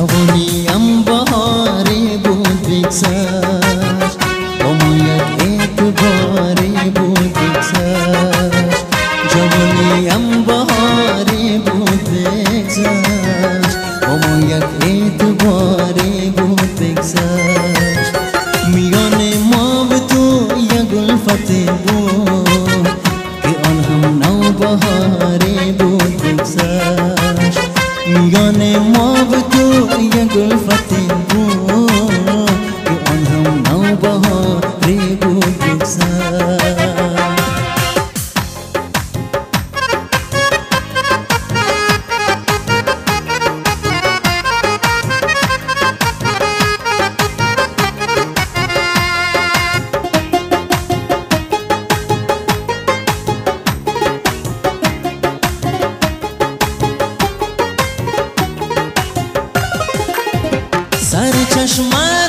नवोनी अम्बहारे बोधिक्ष अमुयत एक बारे बोधिक्ष जवोनी अम्बहारे बोधिक्ष अमुयत एक तो यगुल फतेह Ngane mabtu ya gulfatin bu Yu'anham nawbaha ribu duksa सर् चष्मा